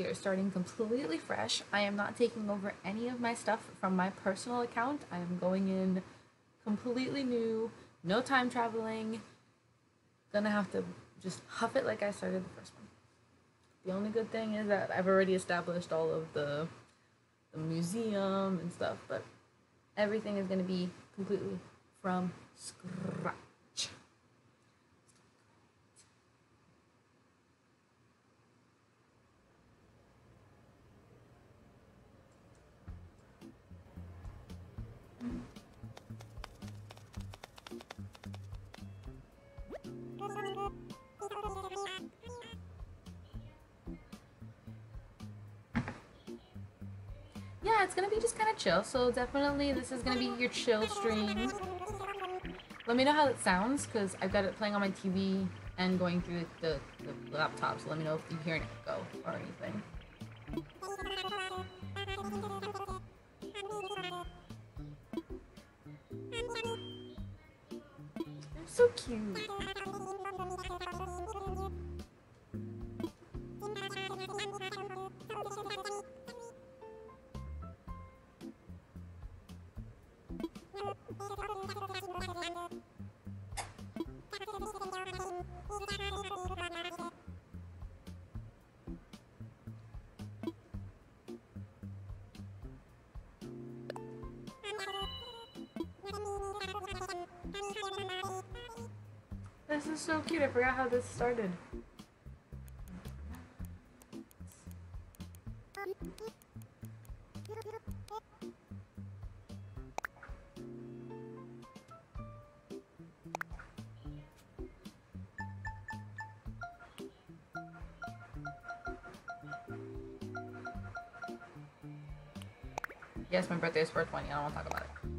we are starting completely fresh. I am not taking over any of my stuff from my personal account. I am going in completely new, no time traveling. Gonna have to just huff it like I started the first one. The only good thing is that I've already established all of the the museum and stuff, but everything is gonna be completely from scratch. Yeah, it's gonna be just kind of chill. So definitely, this is gonna be your chill stream. Let me know how it sounds, because I've got it playing on my TV and going through the, the laptop. So let me know if you hear an echo or anything. This is so cute. I forgot how this started. Yes, my birthday is 420. I don't want to talk about it.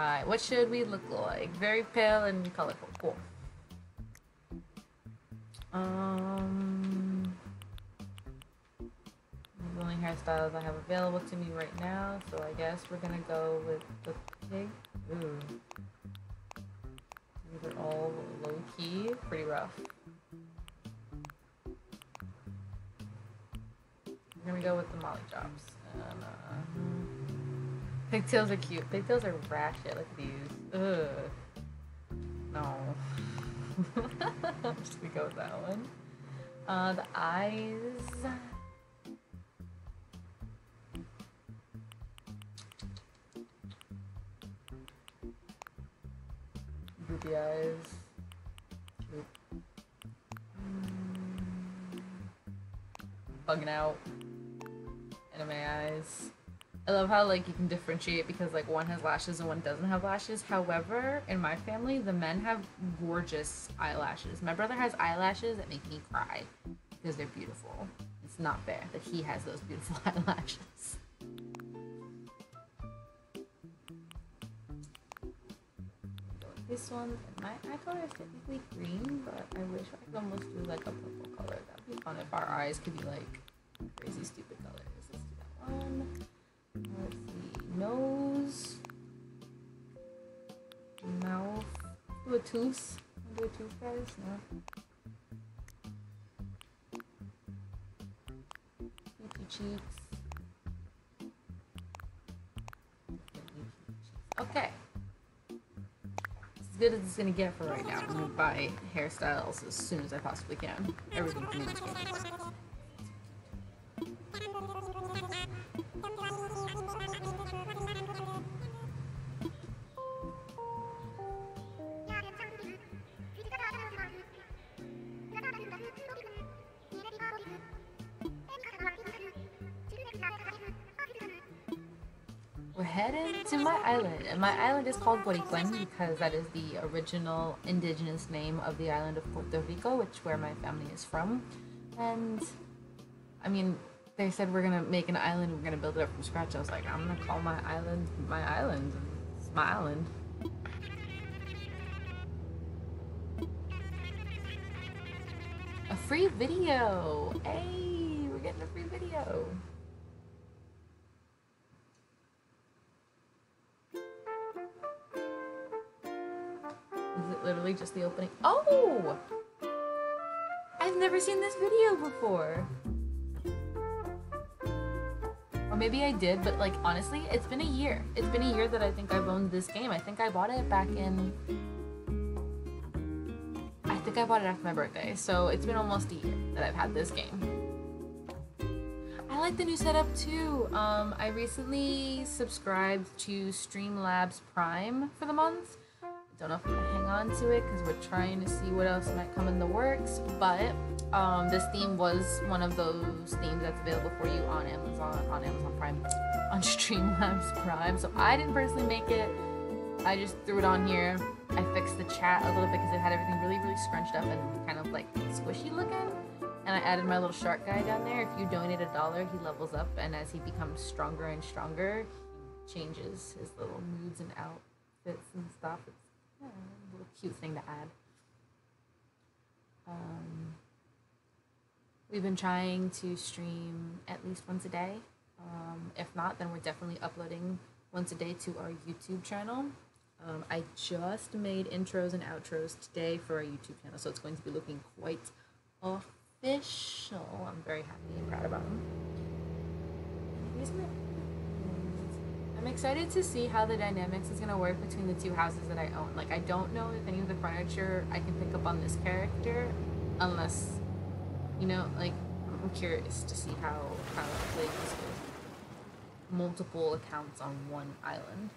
Alright, what should we look like? Very pale and colorful. Cool. Um, the only hairstyles I have available to me right now, so I guess we're gonna go with the pig. Ooh. These are all low key, pretty rough. We're gonna go with the molly chops. And, uh, pigtails are cute. Pigtails are ratchet. Look at these. Ugh. No. I'm just gonna go with that one. Uh, the eyes. Droopy eyes. Bugging out. Anime eyes. I love how like you can differentiate because like one has lashes and one doesn't have lashes. However, in my family, the men have gorgeous eyelashes. My brother has eyelashes that make me cry because they're beautiful. It's not fair that he has those beautiful eyelashes. This one, my eye color is typically green, but I wish I could almost do like a purple color. That'd be fun if our eyes could be like crazy stupid colors. Let's do that one. Nose. Mouth. Do a tooth. Do a tooth, guys? No. Cheeks. Okay. As good as it's gonna get for right now. I'm gonna buy hairstyles as soon as I possibly can. Everything's new. We're heading to my island, and my island is called Boricuén because that is the original indigenous name of the island of Puerto Rico, which where my family is from. And I mean, they said we're gonna make an island, we're gonna build it up from scratch. I was like, I'm gonna call my island my island. It's my island. A free video. Hey, we're getting a free video. Is it literally just the opening? Oh! I've never seen this video before. Or maybe I did, but like honestly, it's been a year. It's been a year that I think I've owned this game. I think I bought it back in I think I bought it after my birthday, so it's been almost a year that I've had this game. I like the new setup too. Um, I recently subscribed to Streamlabs Prime for the month. Don't know if I'm gonna hang on to it because we're trying to see what else might come in the works. But um, this theme was one of those themes that's available for you on Amazon, on Amazon Prime, on Streamlabs Prime. So I didn't personally make it. I just threw it on here. I fixed the chat a little bit because it had everything really, really scrunched up and kind of like squishy looking. And I added my little shark guy down there. If you donate a dollar, he levels up, and as he becomes stronger and stronger, he changes his little moods and outfits and stuff. It's yeah, little cute thing to add. Um, we've been trying to stream at least once a day. Um, if not, then we're definitely uploading once a day to our YouTube channel. Um, I just made intros and outros today for our YouTube channel, so it's going to be looking quite official. I'm very happy and proud about them. Isn't it? I'm excited to see how the dynamics is going to work between the two houses that I own. Like, I don't know if any of the furniture I can pick up on this character, unless, you know, like, I'm curious to see how, how it plays with multiple accounts on one island.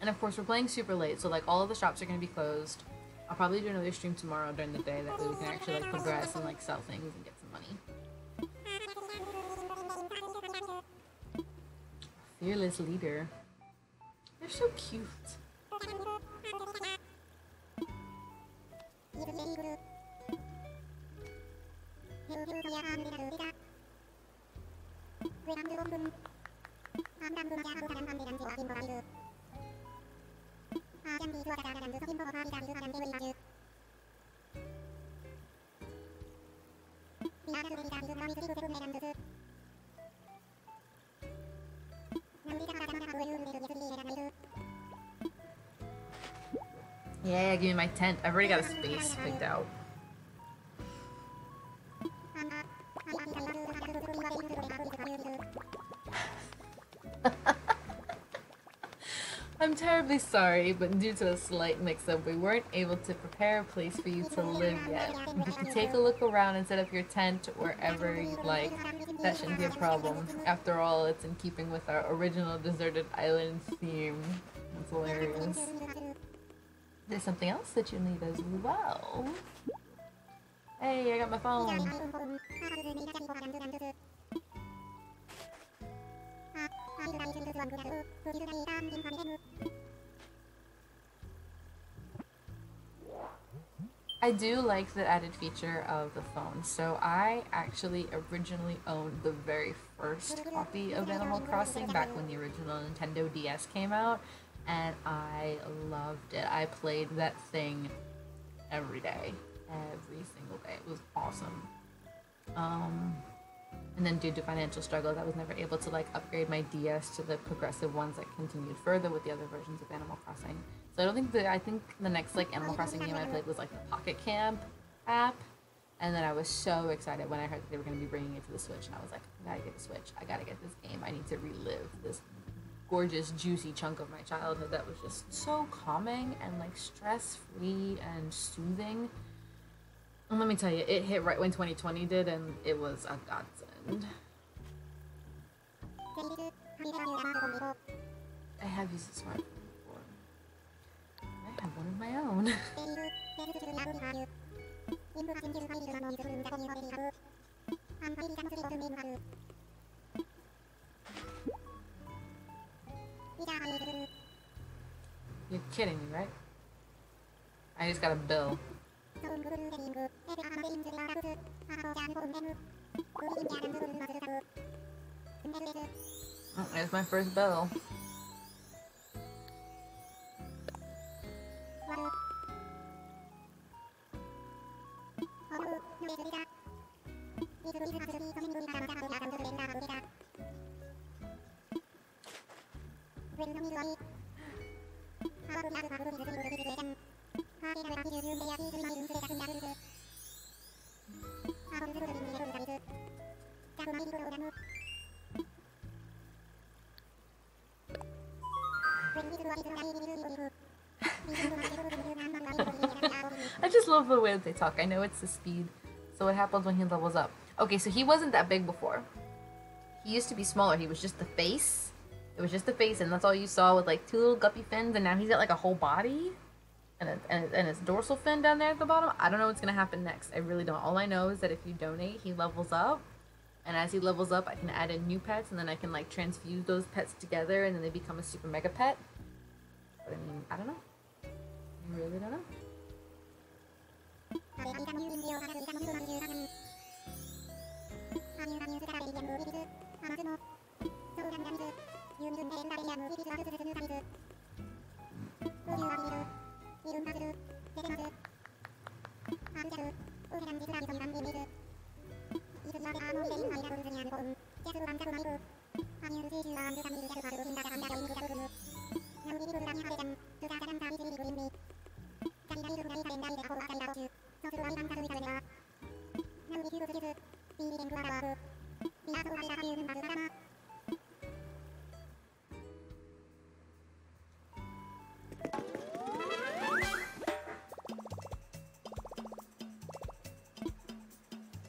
And of course, we're playing super late, so like all of the shops are gonna be closed. I'll probably do another stream tomorrow during the day. That way we can actually like progress and like sell things and get some money. Fearless leader. They're so cute. Yeah, give me my tent. I've already got a space picked out. Terribly sorry, but due to a slight mix-up, we weren't able to prepare a place for you to live yet. You can take a look around and set up your tent wherever you'd like. That shouldn't be a problem. After all, it's in keeping with our original deserted island theme. That's hilarious. There's something else that you need as well. Hey, I got my phone. I do like the added feature of the phone. So I actually originally owned the very first copy of Animal Crossing back when the original Nintendo DS came out, and I loved it. I played that thing every day, every single day. It was awesome. Um, and then due to financial struggles, I was never able to like upgrade my DS to the progressive ones that continued further with the other versions of Animal Crossing. So I don't think that I think the next like Animal Crossing game I played was like the Pocket Camp app, and then I was so excited when I heard that they were going to be bringing it to the Switch, and I was like, I gotta get the Switch. I gotta get this game. I need to relive this gorgeous, juicy chunk of my childhood that was just so calming and like stress free and soothing. And let me tell you, it hit right when 2020 did, and it was a godsend. I have used a smartphone. I my own. You're kidding me, right? I just got a bill. Oh, there's my first bill. I just love the way they talk. I know it's the speed. So what happens when he levels up? Okay, so he wasn't that big before. He used to be smaller. He was just the face. It was just the face, and that's all you saw with like two little guppy fins. And now he's got like a whole body, and and, and his dorsal fin down there at the bottom. I don't know what's gonna happen next. I really don't. All I know is that if you donate, he levels up, and as he levels up, I can add in new pets, and then I can like transfuse those pets together, and then they become a super mega pet. But I mean, I don't know. I really don't know. カレビタミン飲ルビ豚の風呂の17人。アミューナミューズカルベリアムウィビズ。アマズモ。ソーラムラミズ。ユンズンペンダリアムウィビズワズズズヌカミズ。ルリルーアビル。ウィルンパズル。デデマズ。アンジャル。オヘルンルズラビゾルランビビズ。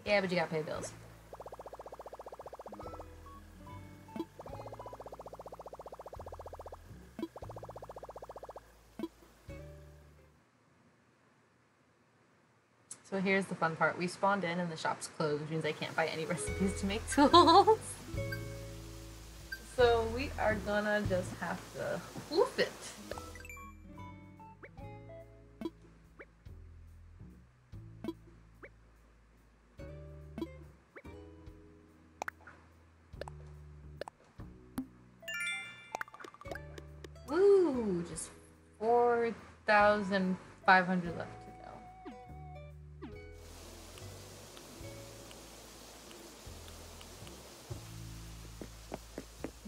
Yeah, but you gotta pay bills. So here's the fun part. We spawned in and the shop's closed, which means I can't buy any recipes to make tools. so we are gonna just have to hoof it. 4,500 left to go.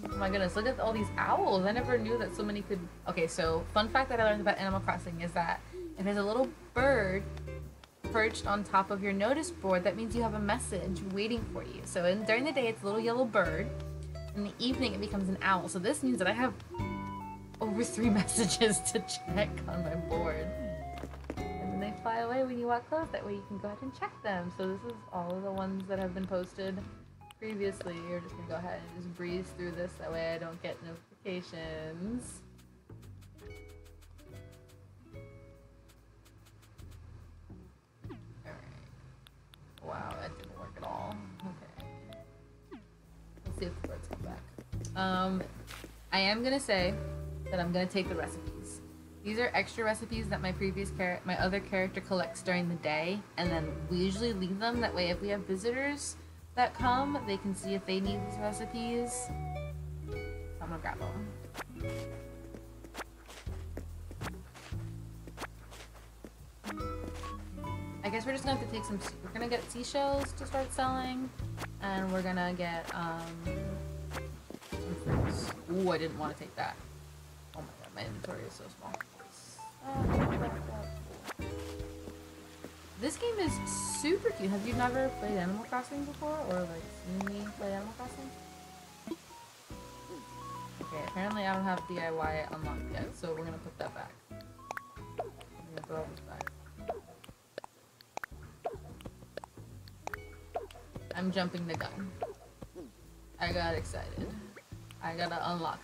Oh my goodness, look at all these owls. I never knew that so many could. Okay, so, fun fact that I learned about Animal Crossing is that if there's a little bird perched on top of your notice board, that means you have a message waiting for you. So, in, during the day, it's a little yellow bird. In the evening, it becomes an owl. So, this means that I have over three messages to check on my board. And then they fly away when you walk close. That way you can go ahead and check them. So this is all of the ones that have been posted previously. You're just gonna go ahead and just breeze through this. That way I don't get notifications. Alright. Wow, that didn't work at all. Okay. Let's see if the birds come back. Um, I am gonna say that I'm gonna take the recipes. These are extra recipes that my previous char- my other character collects during the day, and then we usually leave them. That way, if we have visitors that come, they can see if they need these recipes. I'm gonna grab them. I guess we're just gonna have to take some. We're gonna get seashells to start selling, and we're gonna get um. Ooh, I didn't want to take that. My inventory is so small. Uh, This game is super cute. Have you never played Animal Crossing before, or like seen me play Animal Crossing? Okay, apparently I don't have DIY unlocked yet, so we're gonna put that back. I'm gonna throw this back. I'm jumping the gun. I got excited. I gotta unlock.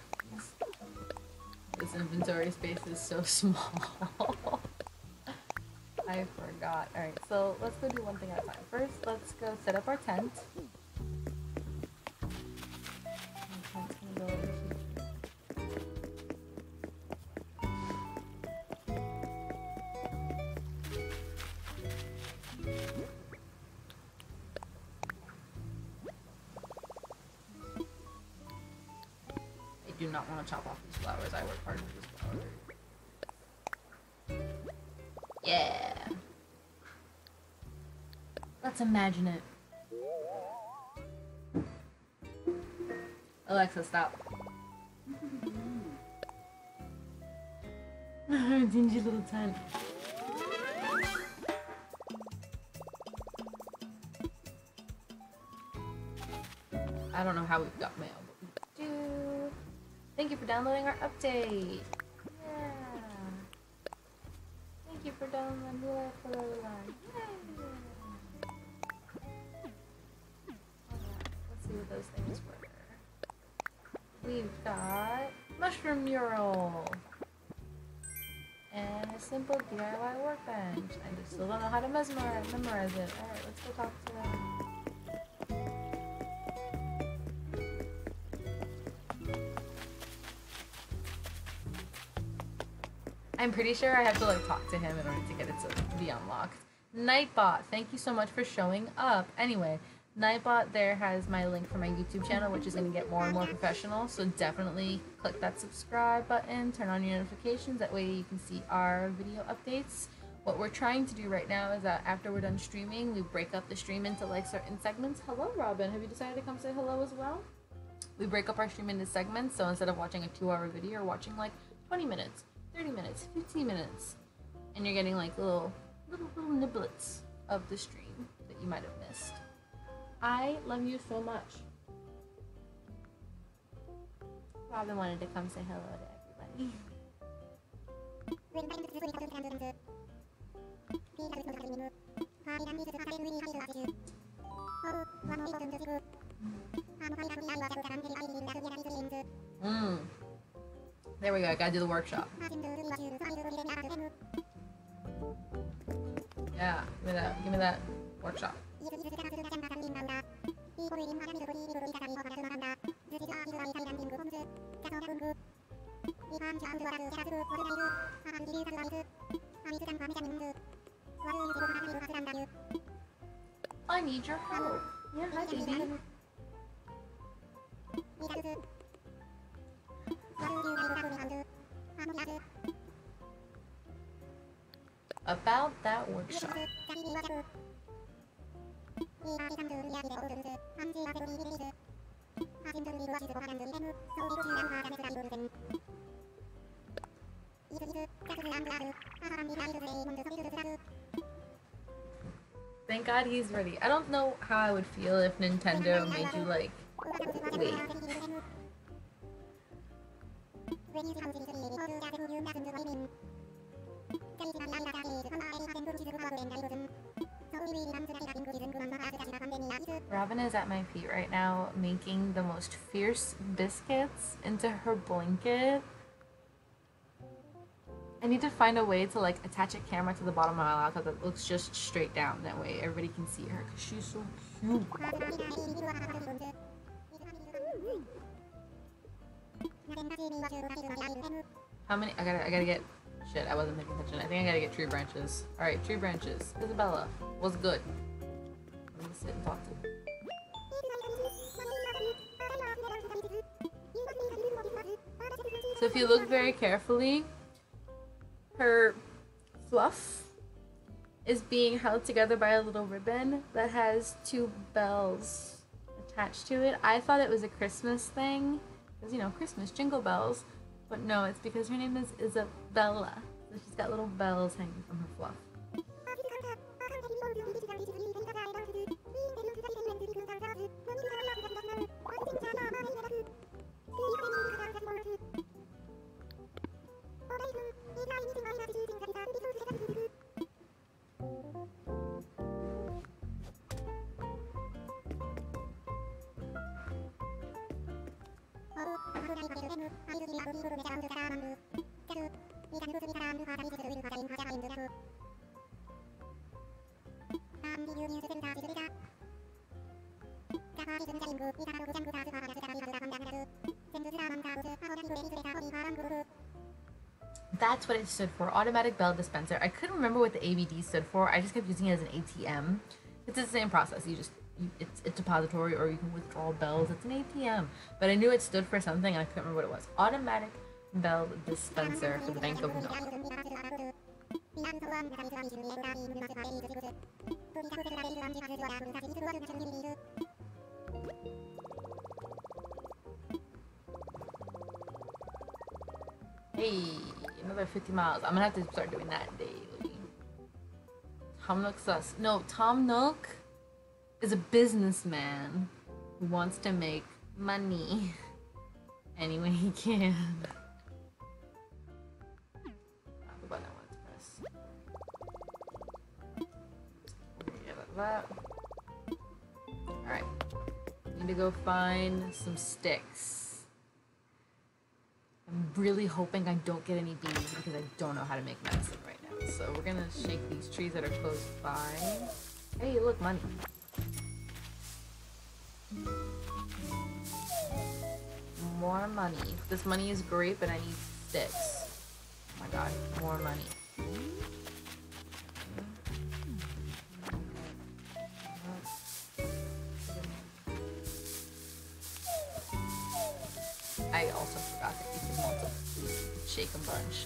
This inventory space is so small. I forgot. Alright, so let's go do one thing at a time. First, let's go set up our tent. Do not want to chop off these flowers. I work hard for these flowers. Yeah. Let's imagine it. Alexa, stop. Dingy little tent. I don't know how we've got mail, you for downloading our update. Yeah. Thank you for downloading the Yay. Let's see what those things were. We've got mushroom mural and a simple DIY workbench. I just still don't know how to mesmerize, it. Alright, let's go talk to them. I'm pretty sure I have to like talk to him in order to get it to be unlocked. Nightbot, thank you so much for showing up. Anyway, Nightbot there has my link for my YouTube channel, which is going to get more and more professional. So definitely click that subscribe button, turn on your notifications. That way you can see our video updates. What we're trying to do right now is that after we're done streaming, we break up the stream into like certain segments. Hello, Robin. Have you decided to come say hello as well? We break up our stream into segments. So instead of watching a two-hour video, you're watching like 20 minutes, 30 minutes, 15 minutes, and you're getting like little, little, little niblets of the stream that you might have missed. I love you so much. Robin wanted to come say hello to everybody. Mm. There we go, I gotta do the workshop. Yeah, give me that, give me that workshop. I need your help. Yeah, hi, baby. About that workshop. Thank God he's ready. I don't know how I would feel if Nintendo made you like wait. Robin is at my feet right now making the most fierce biscuits into her blanket. I need to find a way to like attach a camera to the bottom of my laptop that looks just straight down. That way everybody can see her because she's so cute. How many? I gotta, I gotta get. Shit, I wasn't paying attention. I think I gotta get tree branches. All right, tree branches. Isabella, what's good? Sit and talk to. You. So if you look very carefully, her fluff is being held together by a little ribbon that has two bells attached to it. I thought it was a Christmas thing, because you know, Christmas, jingle bells. But no, it's because her name is Isabella. So she's got little bells hanging from her fluff. That's what it stood for, automatic bell dispenser. I couldn't remember what the ABD stood for. I just kept using it as an ATM. It's the same process. You just it's a depository or you can withdraw bells. It's an ATM. But I knew it stood for something I couldn't remember what it was. Automatic bell dispenser the Bank. Hey, another 50 miles. I'm gonna have to start doing that daily. Tom Nook sus. No, Tom Nook is a businessman who wants to make money any way he can. Button press. That. Alright. Need to go find some sticks. I'm really hoping I don't get any bees because I don't know how to make medicine right now. So we're gonna shake these trees that are close by. Hey, look, money. More money. This money is great, but I need sticks. Oh my god, more money. I also forgot that you can multiple shake a bunch.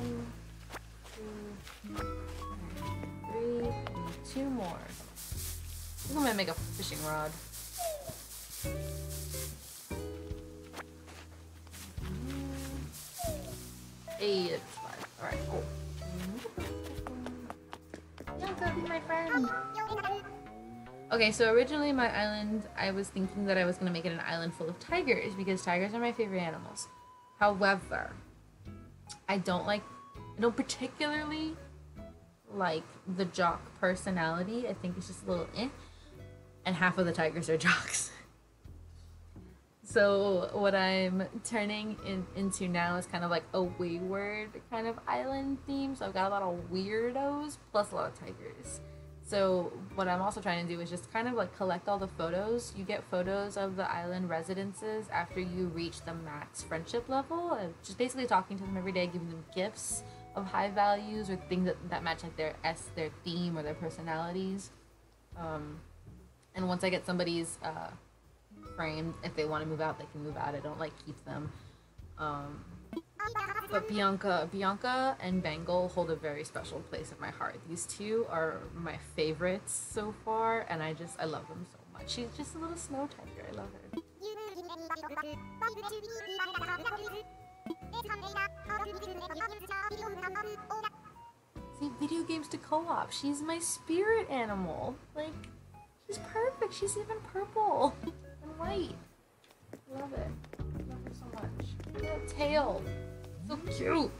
And... Two, three, and two more. I'm gonna make a fishing rod. Okay, so originally my island, I was thinking that I was gonna make it an island full of tigers because tigers are my favorite animals. However, I don't like, I don't particularly like the jock personality. I think it's just a little eh. And half of the tigers are jocks. So what I'm turning in, into now is kind of like a wayward kind of island theme. So I've got a lot of weirdos plus a lot of tigers. So what I'm also trying to do is just kind of like collect all the photos. You get photos of the island residences after you reach the max friendship level. And just basically talking to them every day, giving them gifts of high values or things that, that match like their s their theme or their personalities. Um, and once I get somebody's uh, framed, if they want to move out, they can move out. I don't like keep them. Um, but Bianca, Bianca and Bengal hold a very special place in my heart. These two are my favorites so far, and I just I love them so much. She's just a little snow tiger. I love her. See, video games to co-op. She's my spirit animal. Like, she's perfect. She's even purple and white. Love it. Love her so much. That tail. So cute.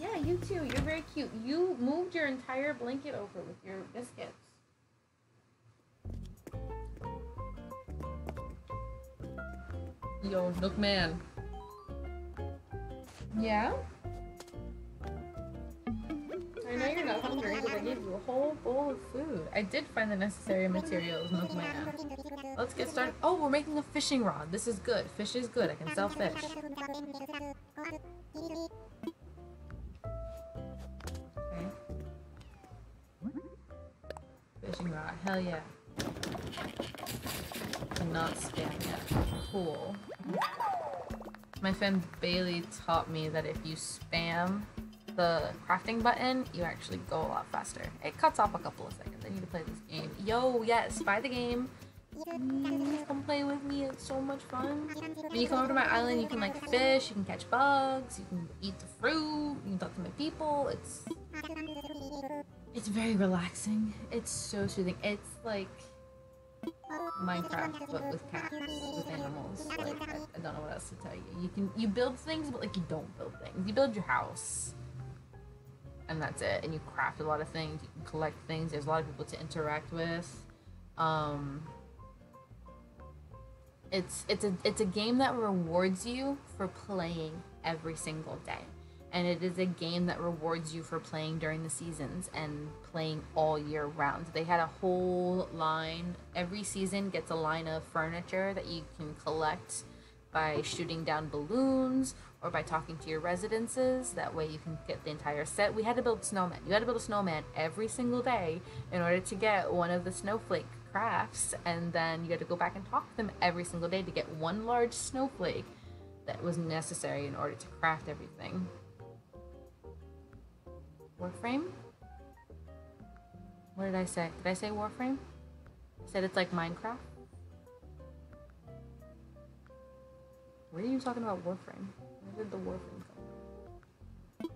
Yeah. you too. You're very cute. You moved your entire blanket over with your biscuits. Yo, Nook Man. Yeah? I know you're not hungry, but I gave you a whole bowl of food. I did find the necessary materials, Nook Man. Let's get started. Oh, we're making a fishing rod. This is good. Fish is good. I can sell fish. Okay. Fishing rod. Hell yeah. Not spam yet. Cool. My friend Bailey taught me that if you spam the crafting button, you actually go a lot faster. It cuts off a couple of seconds. I need to play this game. Yo, yes, buy the game. Please come play with me. It's so much fun. When you come over to my island, you can like fish, you can catch bugs, you can eat the fruit, you can talk to my people. It's it's very relaxing. It's so soothing. It's like Minecraft, but with cats, with animals. Like I, I don't know what else to tell you. You can you build things, but like you don't build things. You build your house and that's it. And you craft a lot of things. You can collect things. There's a lot of people to interact with. Um, it's it's a it's a game that rewards you for playing every single day, and it is a game that rewards you for playing during the seasons and playing all year round. They had a whole line. Every season gets a line of furniture that you can collect by shooting down balloons or by talking to your residences. That way you can get the entire set. We had to build snowmen. You had to build a snowman every single day in order to get one of the snowflake crafts, and then you had to go back and talk to them every single day to get one large snowflake that was necessary in order to craft everything. Warframe? What did I say? Did I say Warframe? I said it's like Minecraft. Where are you talking about Warframe? Where did the Warframe come from?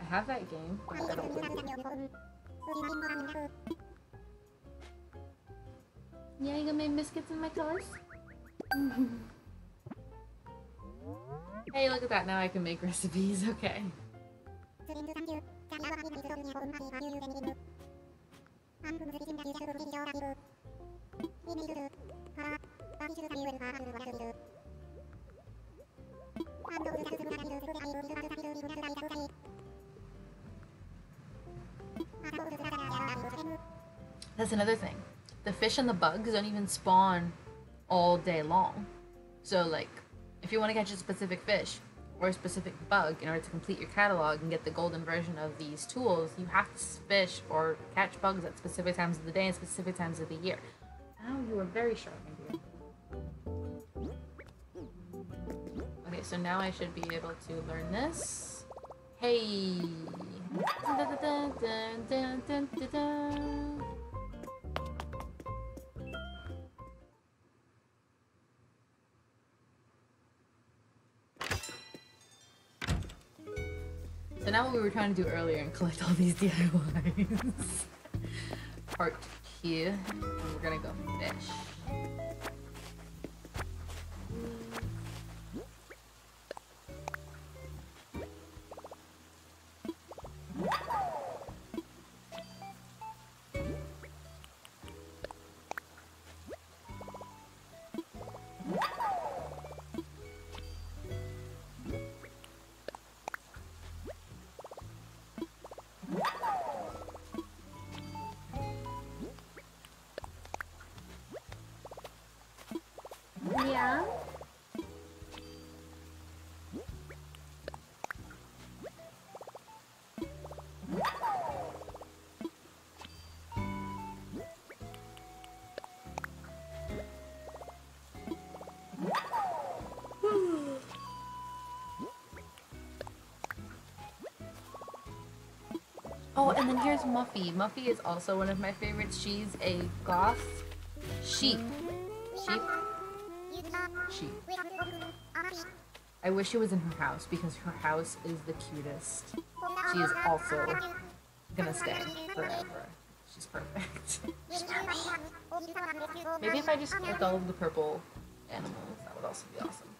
I have that game, but I don't play it. Yeah, you gonna make biscuits in my colors? hey, look at that. Now I can make recipes. Okay. That's another thing. The fish and the bugs don't even spawn all day long. So, like, if you want to catch a specific fish or a specific bug in order to complete your catalog and get the golden version of these tools, you have to fish or catch bugs at specific times of the day and specific times of the year. Now you are very sharp. Okay, so now I should be able to learn this. Hey! Dun, dun, dun, now what we were trying to do earlier and collect all these DIYs. Part two. And we're gonna go fish. Oh, and then here's Muffy. Muffy is also one of my favorites. She's a goth sheep. Sheep? Sheep. I wish she was in her house because her house is the cutest. She is also gonna stay forever. She's perfect. Maybe if I just collect all of the purple animals, that would also be awesome.